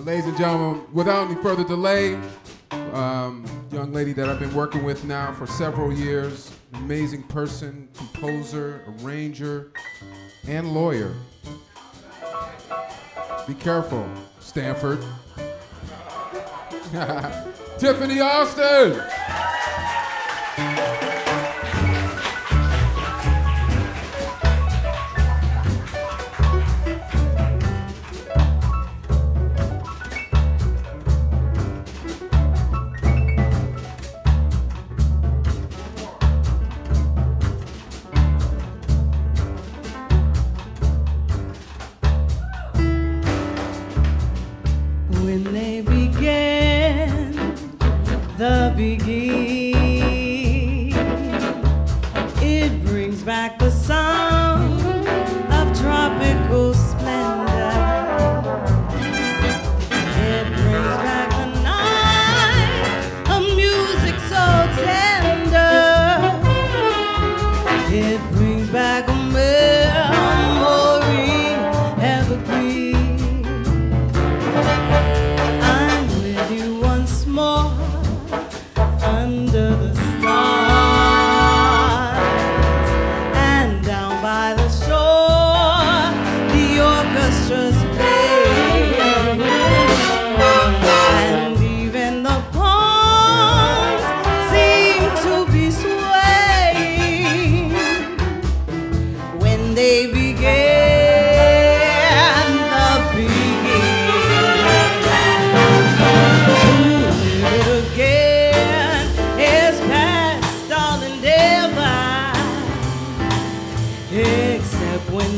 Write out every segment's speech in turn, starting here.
But ladies and gentlemen, without any further delay, um, young lady that I've been working with now for several years, amazing person, composer, arranger, and lawyer. Be careful, Stanford. Tiffany Austin! the beginning.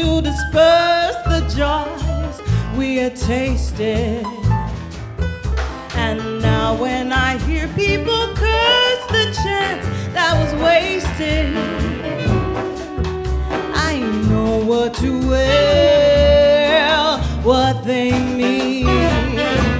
to disperse the joys we had tasted. And now, when I hear people curse the chance that was wasted, I know what to wear, what they mean.